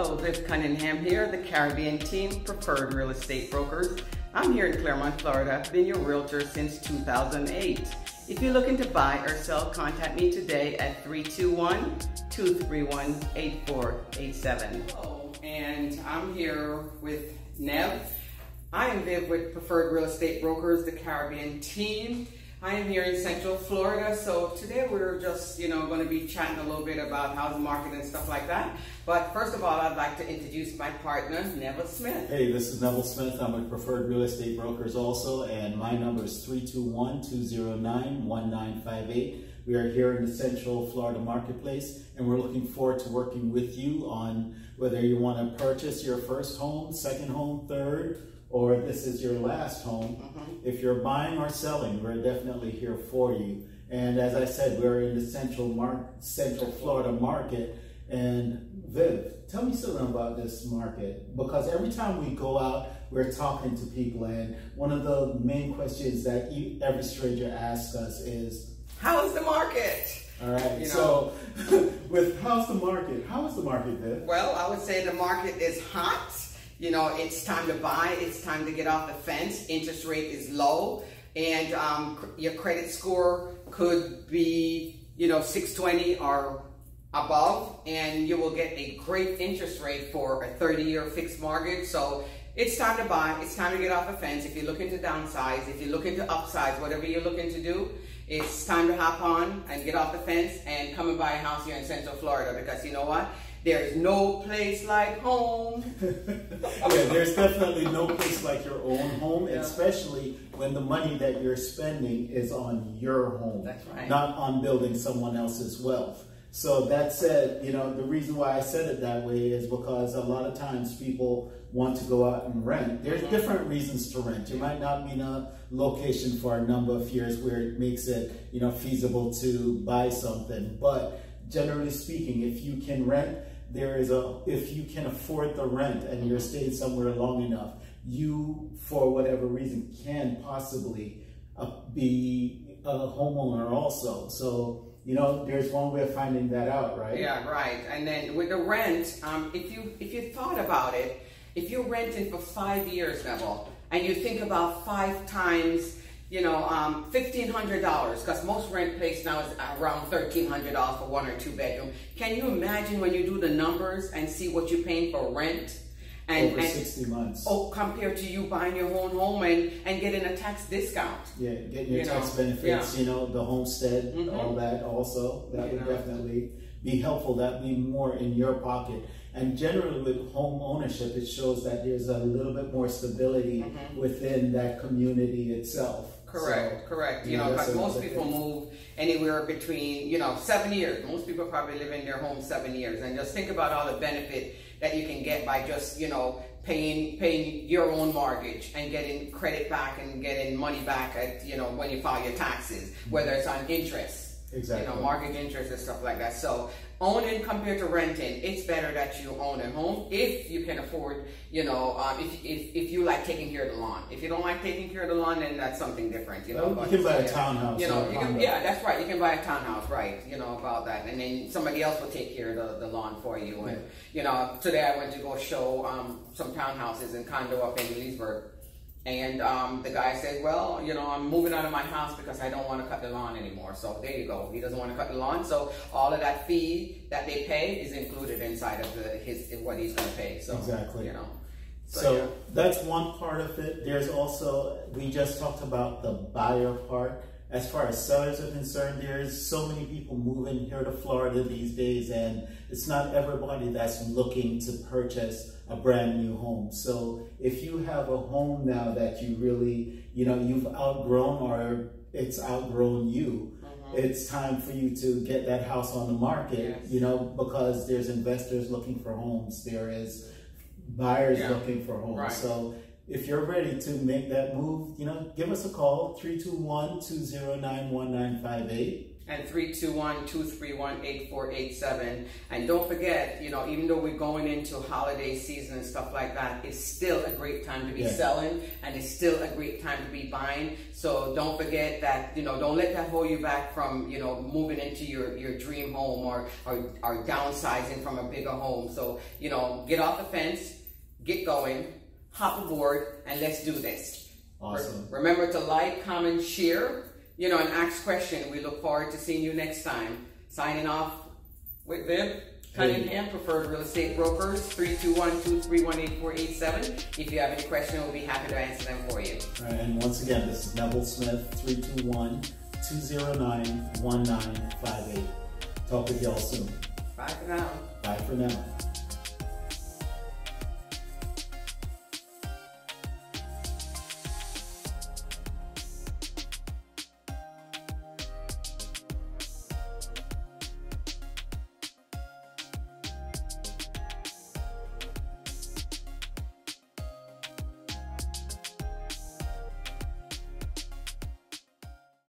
Hello, Viv Cunningham here, the Caribbean Team Preferred Real Estate Brokers. I'm here in Clermont, Florida. I've Been your realtor since 2008. If you're looking to buy or sell, contact me today at 321-231-8487. And I'm here with Nev. I am Viv with Preferred Real Estate Brokers, the Caribbean Team. I am here in Central Florida, so today we're just, you know, going to be chatting a little bit about housing market and stuff like that. But first of all, I'd like to introduce my partner, Neville Smith. Hey, this is Neville Smith. I'm with Preferred Real Estate Brokers also, and my number is 321-209-1958. We are here in the Central Florida Marketplace, and we're looking forward to working with you on whether you want to purchase your first home, second home, third, or this is your last home. Mm-hmm. If you're buying or selling, we're definitely here for you. And as I said, we're in the Central Mar- Central Florida market. And Viv, tell me something about this market because every time we go out, we're talking to people, and one of the main questions that you, every stranger asks us is, "How is the market?" All right. You so, with how's the market? How is the market, Viv? Well, I would say the market is hot you know, it's time to buy, it's time to get off the fence. Interest rate is low, and um, your credit score could be, you know, 620 or above, and you will get a great interest rate for a 30 year fixed mortgage. So it's time to buy, it's time to get off the fence. If you're looking to downsize, if you're looking to upsize, whatever you're looking to do, it's time to hop on and get off the fence and come and buy a house here in Central Florida because you know what? There's no place like home. yeah, there's definitely no place like your own home, yeah. especially when the money that you're spending is on your home, That's right. not on building someone else's wealth. So that said, you know, the reason why I said it that way is because a lot of times people want to go out and rent. There's mm-hmm. different reasons to rent. You might not be in a location for a number of years where it makes it, you know, feasible to buy something. But generally speaking, if you can rent, there is a, if you can afford the rent and you're staying somewhere long enough, you, for whatever reason, can possibly uh, be a homeowner also. So, you know, there's one way of finding that out, right? Yeah, right. And then with the rent, um, if you if you thought about it, if you're renting for five years, Neville, and you think about five times you know, um, $1,500 because most rent place now is around $1,300 for one or two bedroom. Can you imagine when you do the numbers and see what you're paying for rent? And, Over and, 60 months. Oh, compared to you buying your own home and, and getting a tax discount. Yeah, getting your you tax know? benefits, yeah. you know, the homestead, mm -hmm. all that also. That you would know. definitely be helpful. That would be more in your pocket. And generally with home ownership, it shows that there's a little bit more stability mm -hmm. within that community itself. Correct, so, correct. You, know, because most people move anywhere between, you know, seven years. Most people probably live in their home seven years. And just think about all the benefit that you can get by just, you know, paying paying your own mortgage and getting credit back and getting money back at, you know, when you file your taxes, whether it's on interest. Exactly. You know, mortgage interest and stuff like that. So owning compared to renting, it's better that you own a home if you can afford, you know, um, if, if, if you like taking care of the lawn. If you don't like taking care of the lawn, then that's something different, you know. Well, you can buy a townhouse. You know, you can, yeah, that's right. You can buy a townhouse, right, you know, about that. And then somebody else will take care of the, the lawn for you. And, you know, today I went to go show um, some townhouses in condo up in Leesburg and um, the guy said, well, you know, I'm moving out of my house because I don't want to cut the lawn anymore. So there you go. He doesn't want to cut the lawn. So all of that fee that they pay is included inside of the, his what he's going to pay. So exactly, you know. So, so yeah. that's one part of it. There's also we just talked about the buyer part. As far as sellers are concerned, there's so many people moving here to Florida these days, and it's not everybody that's looking to purchase a brand new home. So if you have a home now that you really, you know, you've outgrown or it's outgrown you, mm-hmm. it's time for you to get that house on the market, yes. you know, because there's investors looking for homes. There is buyers yeah. looking for homes. Right. So if you're ready to make that move, you know, give us a call, 321-209-1958. and 321-231-8487. And don't forget, you know, even though we're going into holiday season and stuff like that, it's still a great time to be Yeah. selling and it's still a great time to be buying. So don't forget that, you know, don't let that hold you back from, you know, moving into your, your dream home or, or, or downsizing from a bigger home. So, you know, get off the fence, get going, hop aboard, and let's do this. Awesome. Remember to like, comment, share, you know, and ask questions. We look forward to seeing you next time. Signing off with Viv Cunningham, Preferred Real Estate Brokers, 321-231-8487. If you have any questions, we'll be happy to answer them for you. All right, and once again, this is Neville Smith, 321-209-1958. Talk with y'all soon. Bye for now. Bye for now.